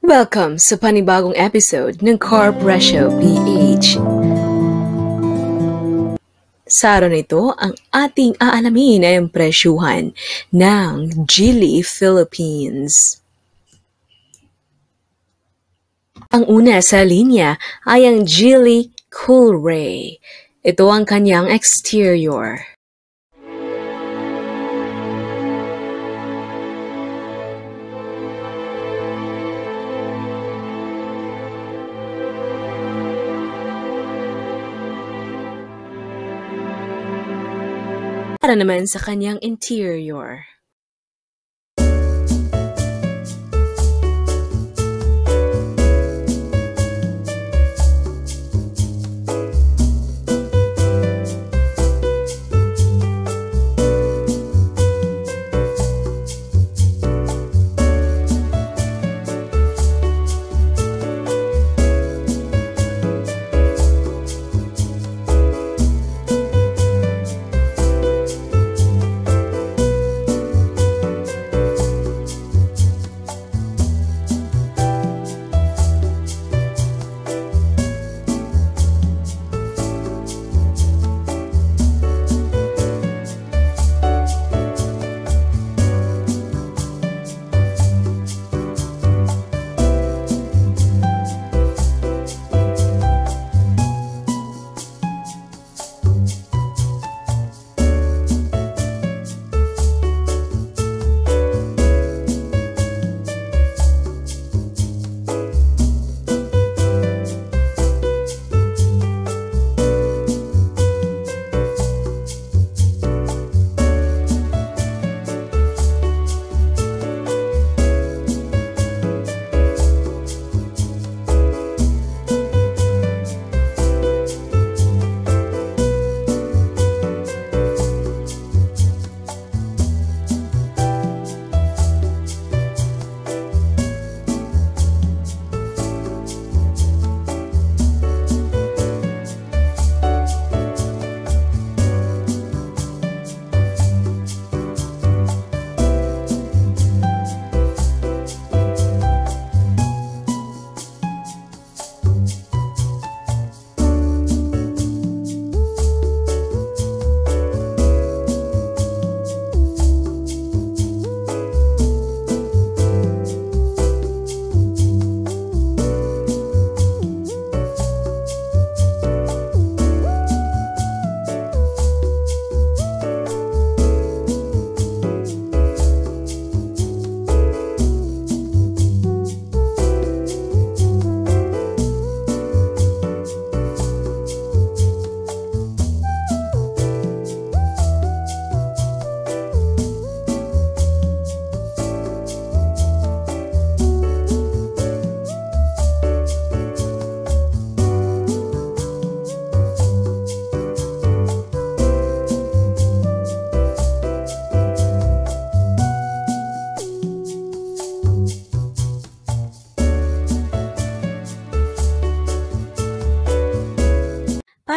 Welcome sa panibagong episode ng Car Presyo PH. Sa araw na ito, ang ating aalamin ay ang presyuhan ng Geely Philippines. Ang una sa linya ay ang Geely Coolray. Ito ang kanyang exterior. Para naman sa kanyang interior.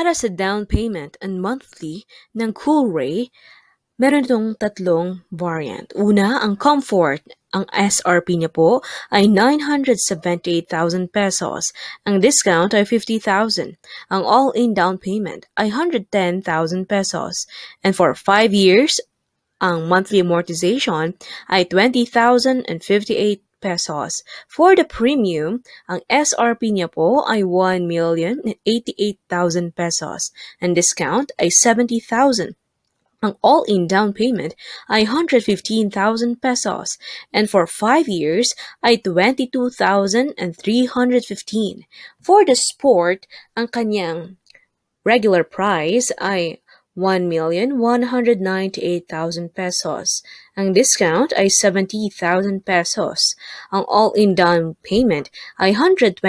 Para sa down payment and monthly ng Coolray, meron itong tatlong variant. Una, ang Comfort. Ang SRP niya po ay 978,000 pesos. Ang discount ay 50,000. Ang all-in down payment ay 110,000 pesos. And for 5 years, ang monthly amortization ay 20,058 pesos. For the premium, ang SRP niya po ay 1,088,000 pesos. And discount ay 70,000. Ang all-in down payment ay 115,000 pesos. And for 5 years ay 22,315. For the sport, ang kanyang regular price ay 1,198,000 pesos. Ang discount ay 70,000 pesos. Ang all-in down payment ay 120,000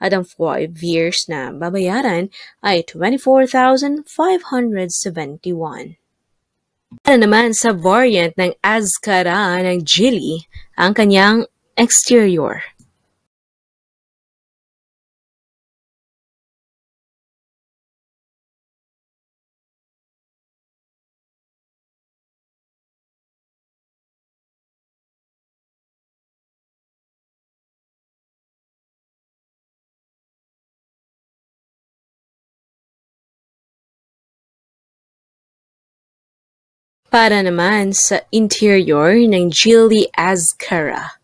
at ang 5 years na babayaran ay 24,571. Para naman sa variant ng Azkara ng Geely, ang kanyang exterior. Para naman sa interior ng Geely Azkara.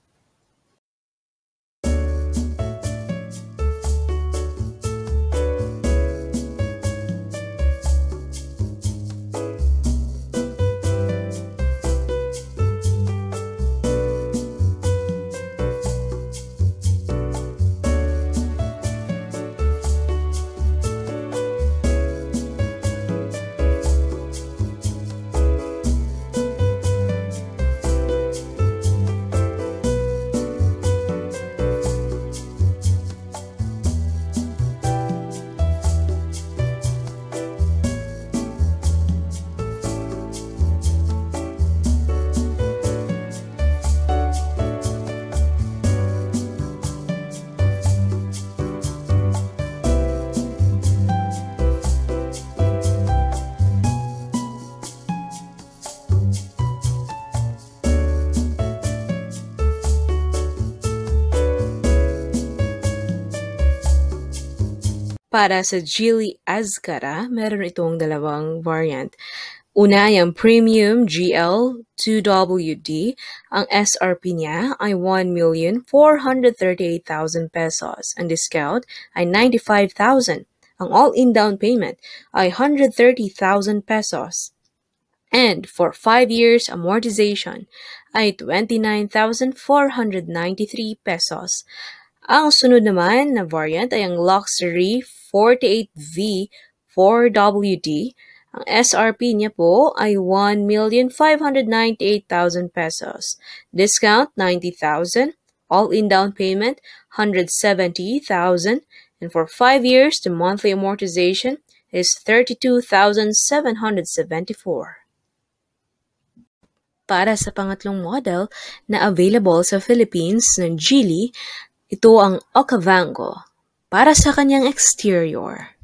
Para sa Geely Azkara, meron itong dalawang variant. Una ay Premium GL 2WD. Ang SRP niya ay 1,438,000 pesos. Ang discount ay 95,000. Ang all-in down payment ay 130,000 pesos. And for 5 years amortization ay 29,493 pesos. Ang sunod naman na variant ay ang Luxury 48V 4WD. Ang SRP niya po ay 1,598,000 pesos. Discount 90,000. All-in down payment 170,000. And for 5 years, the monthly amortization is 32,774. Para sa pangatlong model na available sa Philippines ng Geely, ito ang Okavango para sa kanyang exterior.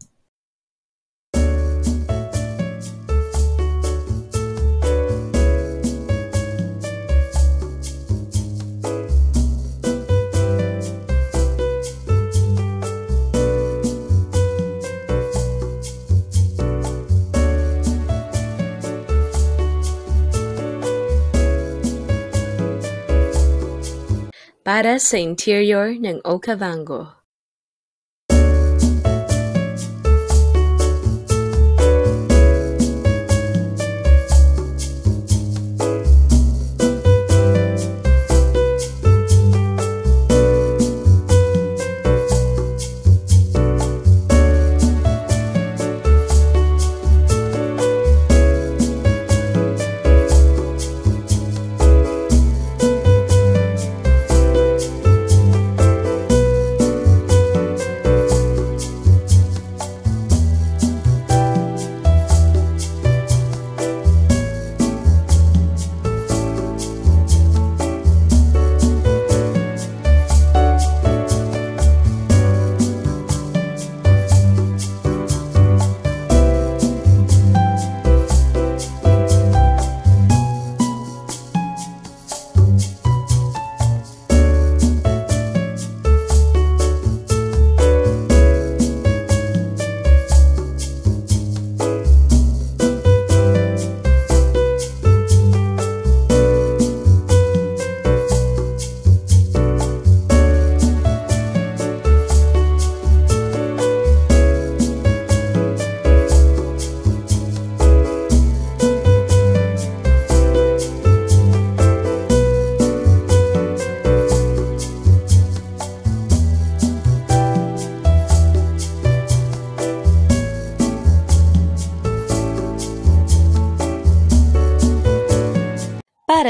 Para sa interior ng Okavango.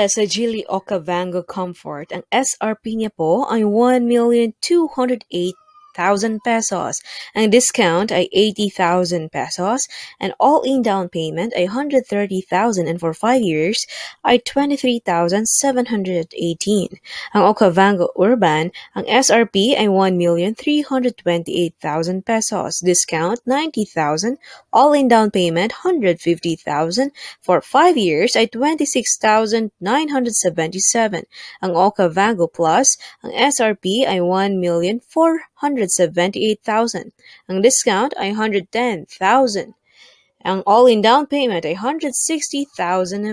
Para sa Okavango Comfort, ang SRP niya po ay 1,208,000 pesos. Ang discount ay 80,000 pesos and all-in down payment ay 130,000 and for 5 years ay 23,718. Ang Okavango Urban, ang SRP ay 1,328,000 pesos. Discount 90,000, all-in down payment 150,000 for 5 years ay 26,977. Ang Okavango Plus, ang SRP ay 1,400,000 178,000. Ang discount ay 110,000. Ang all-in down payment ay 160,000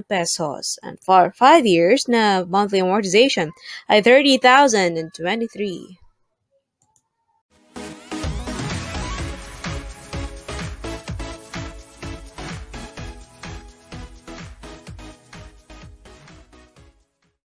pesos. And for 5 years na monthly amortization ay 30,023.